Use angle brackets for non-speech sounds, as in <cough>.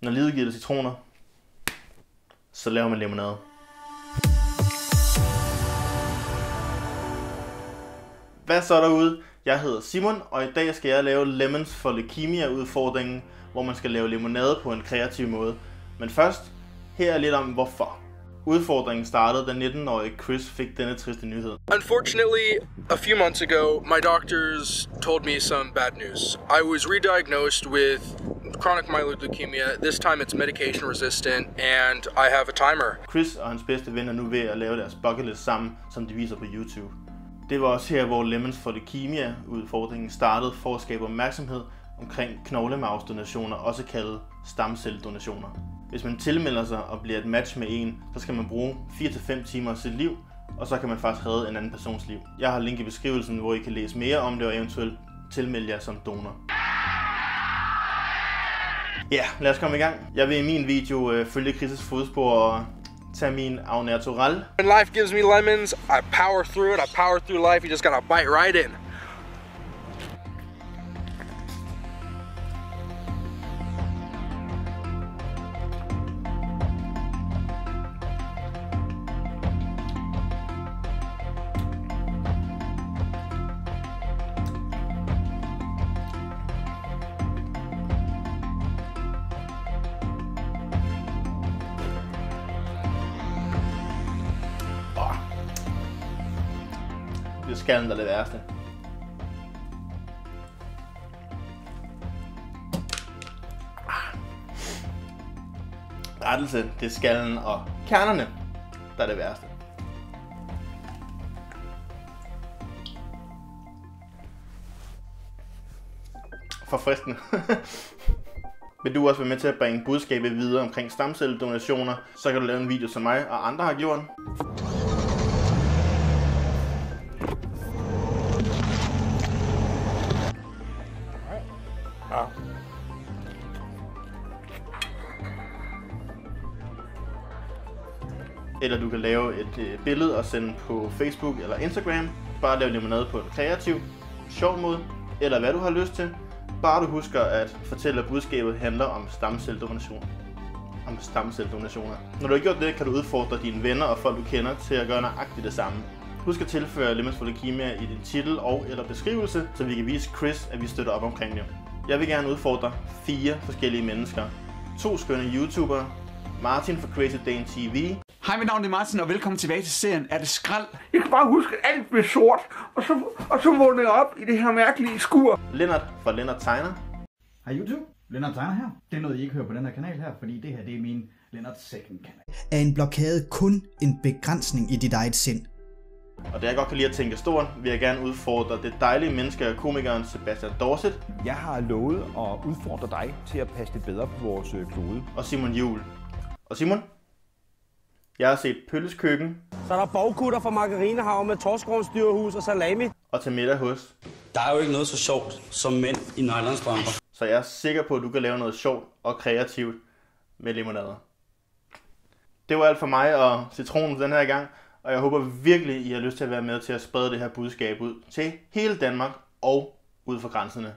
Når livet giver dig citroner, så laver man limonade. Hvad så derude? Jeg hedder Simon, og i dag skal jeg lave Lemons for Leukemia-udfordringen, hvor man skal lave limonade på en kreativ måde. Men først, her er lidt om hvorfor. Udfordringen startede, da 19-årige Chris fik denne triste nyhed. Unfortunately, a few months ago, my doctors told me some bad news. I was re-diagnosed with chronic myeloid leukemia. This time it's medication resistant, and I have a timer. Chris og hans bedste ven er nu ved at lave deres bucket list sammen, som de viser på YouTube. Det var også her, hvor Lemons for Leukemia-udfordringen startede for at skabe opmærksomhed omkring knoglemavsdonationer, også kaldet stamcelledonationer. Hvis man tilmelder sig og bliver et match med en, så skal man bruge 4-5 timer af sit liv, og så kan man faktisk redde en anden persons liv. Jeg har link i beskrivelsen, hvor I kan læse mere om det og eventuelt tilmelde jer som donor. Ja, lad os komme i gang. Jeg vil i min video øh, følge Chris' fodspor og tage min au natural. When life gives me lemons, I power through it. I power through life. You just gotta bite right in. Det skallen, der er det værste. Ah. Ah, Rettelse, det er skallen og kernerne, der er det værste. Forfriskende. <laughs> Vil du også være med til at bringe budskabet videre omkring stamcelledonationer, så kan du lave en video som mig og andre har gjort. Ja. Eller du kan lave et øh, billede og sende på Facebook eller Instagram. Bare lave limonade på en kreativ, sjov måde, eller hvad du har lyst til. Bare du husker at fortælle, at budskabet handler om stamcelledonation. Om stamcelledonationer. Når du har gjort det, kan du udfordre dine venner og folk, du kender, til at gøre nøjagtigt det samme. Husk at tilføje Lemons for Leukemia i din titel og eller beskrivelse, så vi kan vise Chris, at vi støtter op omkring det. Jeg vil gerne udfordre fire forskellige mennesker. To skønne YouTubere, Martin fra Crazy Dane TV, Hej, mit navn er Martin, og velkommen tilbage til serien Er det skrald? Jeg kan bare huske, at alt blev sort, og så, og så vågnede jeg op i det her mærkelige skur. Lennart fra Lennart Tegner, Hej YouTube, Lennart Tegner her. Det er noget, I ikke hører på den her kanal her, fordi det her det er min Lennart second kanal. er en blokade kun en begrænsning i dit eget sind. Og da jeg godt kan lide at tænke stort, vil jeg gerne udfordre det dejlige menneske og komikeren Sebastian Dorset Jeg har lovet at udfordre dig til at passe lidt bedre på vores øh, klode. og Simon Jul. Og Simon, jeg har set Pølles Køkken Så er der bogkutter fra Margarinehav med Torskovens dyrehus og salami. og til middag hos, Der er jo ikke noget så sjovt som mænd i nylonstrømper. så jeg er sikker på, at du kan lave noget sjovt og kreativt med limonader. Det var alt for mig og citronen den her gang, og jeg håber virkelig, I har lyst til at være med til at sprede det her budskab ud til hele Danmark og ud for grænserne.